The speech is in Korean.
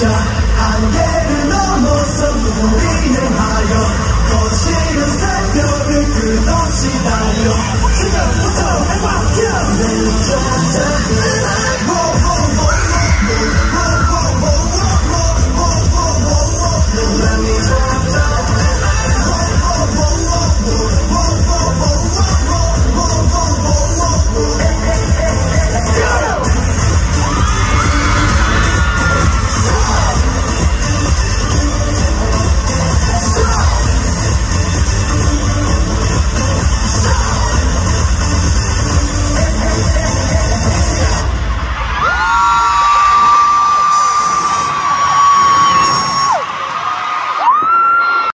자 한계를 넘어서 우리